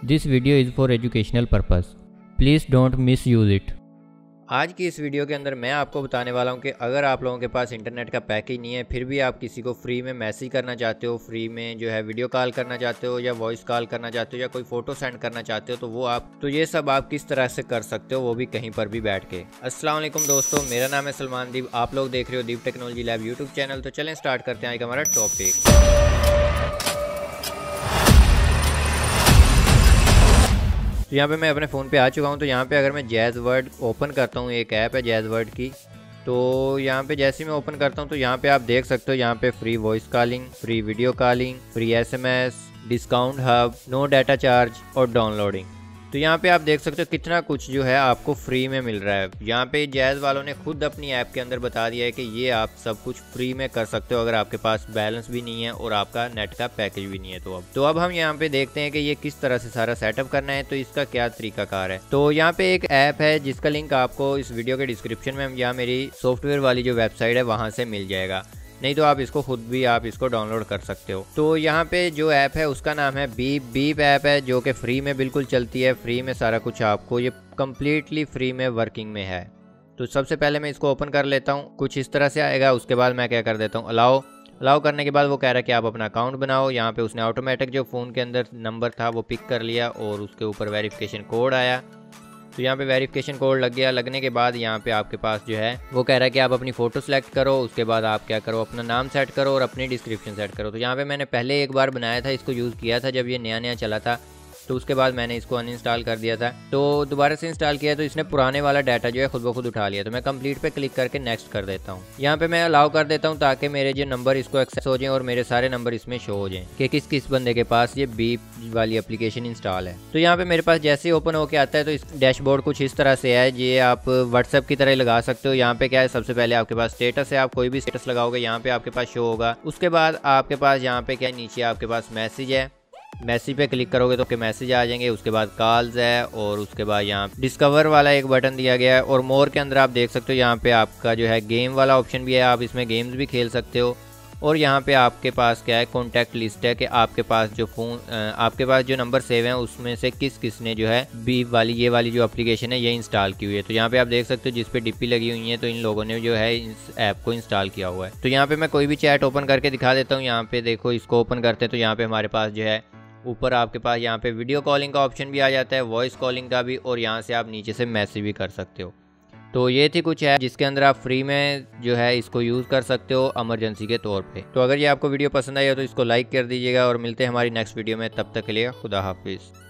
This is for educational purpose please don't misuse it आज की इस वीडियो के अंदर मैं आपको बताने वाला हूँ कि अगर आप लोगों के पास इंटरनेट का पैकेज नहीं है, फिर भी आप किसी को फ्री में मैसेज करना चाहते हो फ्री में जो है वीडियो कॉल करना चाहते हो या वॉइस कॉल करना चाहते हो या कोई फ़ोटो सेंड करना चाहते हो तो वो आप तो ये सब आप किस तरह से कर सकते हो, वो भी कहीं पर भी बैठ के। असलम दोस्तों, मेरा नाम है सलमान दीप, आप लोग देख रहे हो Deep technology lab YouTube channel तो चलें स्टार्ट करते हैं आज हमारा टॉपिक तो यहाँ पे मैं अपने फ़ोन पे आ चुका हूँ तो यहाँ पे अगर मैं जैज़ वर्ड ओपन करता हूँ, एक ऐप है जैज़ वर्ड की तो यहाँ पे जैसे मैं ओपन करता हूँ तो यहाँ पे आप देख सकते हो, यहाँ पे free voice calling, free video calling, free SMS, discount hub, no data charge और डाउनलोडिंग। तो यहाँ पे आप देख सकते हो कितना कुछ जो है आपको फ्री में मिल रहा है। यहाँ पे जैज़ वालों ने खुद अपनी ऐप के अंदर बता दिया है कि ये आप सब कुछ फ्री में कर सकते हो अगर आपके पास बैलेंस भी नहीं है और आपका नेट का पैकेज भी नहीं है तो अब। तो अब हम यहाँ पे देखते हैं कि ये किस तरह से सारा सेटअप करना है तो इसका क्या तरीकाकार है। तो यहाँ पे एक ऐप है जिसका लिंक आपको इस वीडियो के डिस्क्रिप्शन में या मेरी सॉफ्टवेयर वाली जो वेबसाइट है वहाँ से मिल जाएगा। नहीं तो आप इसको खुद भी आप इसको डाउनलोड कर सकते हो। तो यहाँ पे जो ऐप है, उसका नाम है बीप बीप ऐप है, जो कि फ्री में बिल्कुल चलती है। फ्री में सारा कुछ आपको, ये कम्प्लीटली फ्री में वर्किंग में है। तो सबसे पहले मैं इसको ओपन कर लेता हूँ। कुछ इस तरह से आएगा, उसके बाद मैं क्या कर देता हूँ? अलाउ अलाउ करने के बाद वो कह रहा है कि आप अपना अकाउंट बनाओ। यहाँ पे उसने ऑटोमेटिक जो फ़ोन के अंदर नंबर था, वो पिक कर लिया और उसके ऊपर वेरिफिकेशन कोड आया। तो यहाँ पे वेरिफिकेशन कोड लग गया। लगने के बाद यहाँ पे आपके पास जो है, वो कह रहा है कि आप अपनी फ़ोटो सेलेक्ट करो, उसके बाद आप क्या करो, अपना नाम सेट करो और अपनी डिस्क्रिप्शन सेट करो। तो यहाँ पे मैंने पहले एक बार बनाया था, इसको यूज़ किया था जब ये नया नया चला था। तो उसके बाद मैंने इसको अनइंस्टॉल कर दिया था। तो दोबारा से इंस्टॉल किया तो इसने पुराने वाला डाटा जो है खुद ब खुद उठा लिया। तो मैं कंप्लीट पे क्लिक करके नेक्स्ट कर देता हूँ। यहाँ पे मैं अलाउ कर देता हूँ ताकि मेरे जो नंबर इसको एक्सेस हो जाए और मेरे सारे नंबर इसमें शो हो जाए। कि किस किस बंदे के पास ये बीप वाली एप्लीकेशन इंस्टॉल है। तो यहाँ पे मेरे पास जैसे ही ओपन होकर आता है तो इस डैशबोर्ड कुछ इस तरह से है। ये आप व्हाट्सएप की तरह लगा सकते हो। यहाँ पे क्या है, सबसे पहले आपके पास स्टेटस है। आप कोई भी स्टेटस लगाओगे, यहाँ पे आपके पास शो होगा। उसके बाद आपके पास यहाँ पे क्या नीचे आपके पास मैसेज है। मैसेज पे क्लिक करोगे तो के मैसेज आ जाएँगे, उसके बाद कॉल्स है और उसके बाद यहाँ डिस्कवर वाला एक बटन दिया गया है और मोर के अंदर आप देख सकते हो यहाँ पे आपका जो है गेम वाला ऑप्शन भी है, आप इसमें गेम्स भी खेल सकते हो। और यहाँ पे आपके पास क्या है कॉन्टैक्ट लिस्ट है कि आपके पास जो फ़ोन आपके पास जो नंबर सेव हैं, उसमें से किस किस ने जो है बी वाली, ये वाली जो एप्लीकेशन है, ये इंस्टॉल की हुई है। तो यहाँ पे आप देख सकते हो जिस पे डिप्पी लगी हुई है तो इन लोगों ने जो है इस ऐप को इंस्टॉल किया हुआ है। तो यहाँ पे मैं कोई भी चैट ओपन करके दिखा देता हूँ। यहाँ पे देखो, इसको ओपन करते हैं तो यहाँ पे हमारे पास जो है ऊपर आपके पास यहाँ पे वीडियो कॉलिंग का ऑप्शन भी आ जाता है वॉइस कॉलिंग का भी, और यहाँ से आप नीचे से मैसेज भी कर सकते हो। तो ये थी कुछ है जिसके अंदर आप फ्री में जो है इसको यूज़ कर सकते हो एमरजेंसी के तौर पे। तो अगर ये आपको वीडियो पसंद आई हो तो इसको लाइक कर दीजिएगा, और मिलते हैं हमारी नेक्स्ट वीडियो में, तब तक के लिए खुदा हाफिज़।